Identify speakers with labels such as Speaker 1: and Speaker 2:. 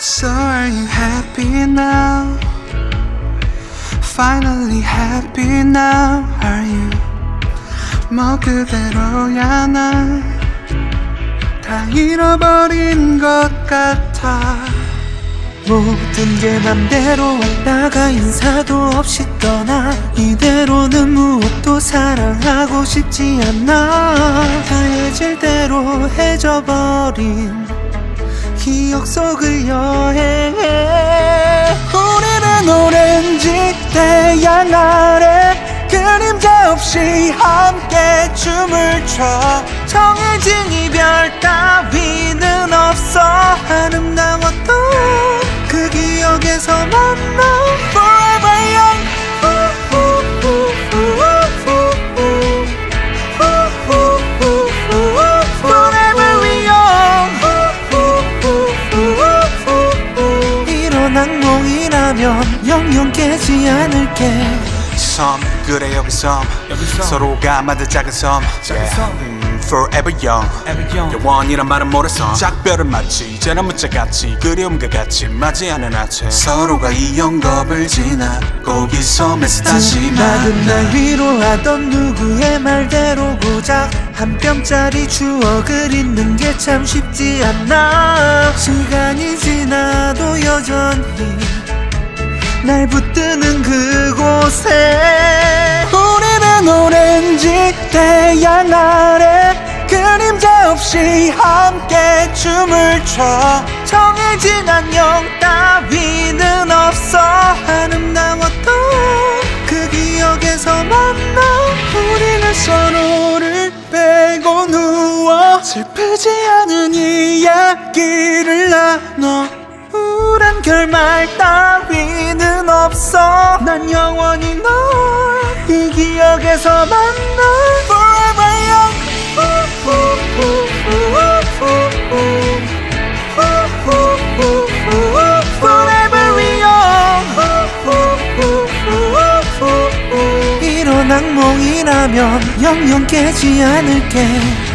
Speaker 1: So are you happy now? Finally happy now Are you? 뭐 그대로야 나. 다 잃어버린 것 같아.
Speaker 2: 모든 게 맘대로 왔다가 인사도 없이 떠나. 이대로는 무엇도 사랑하고 싶지 않아. 다해질 대로 해져버린 기억 속을 여행해.
Speaker 1: 우리는 오렌지 태양 아래 그림자 없이 함께 춤을 춰.
Speaker 2: 정해진 이별 따위는 없어. 아름다웠던 그 기억에서 만나 악몽이라면 영영 깨지 않을게.
Speaker 1: 섬 그래 여기 섬. 서로가 만든 작은 섬. Yeah. 음, Forever young. 영원이란 말은 모래섬 작별은 마치 이제는 문자같이 그리움과 같이 맞이하는 아침. 서로가 이 영겁을 지나고 이 섬에서 다시 만나
Speaker 2: 위로하던 누구의 말대로 고작 한 뼘짜리 추억을 잊는 게 참 쉽지 않나. 시간이 지나도 여전히 날 붙드는 그곳에.
Speaker 1: 우리는 오렌지 태양 아래 없이 함께 춤을 춰.
Speaker 2: 정해진 안녕 따위는 없어. 아름다웠던 그 기억에서 만나
Speaker 1: 우리는 서로를 빼고 누워 슬프지 않은 이야기를 나눠.
Speaker 2: 우울한 결말 따위는 없어. 난 영원히 널 이 기억에서 만나 악몽이라면 영영 깨지 않을게